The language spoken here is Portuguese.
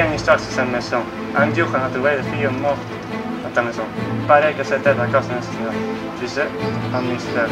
em instructions animação. Andiochen atueira fio até atamação. Parei que se teta casa nessa, dizer, administrar.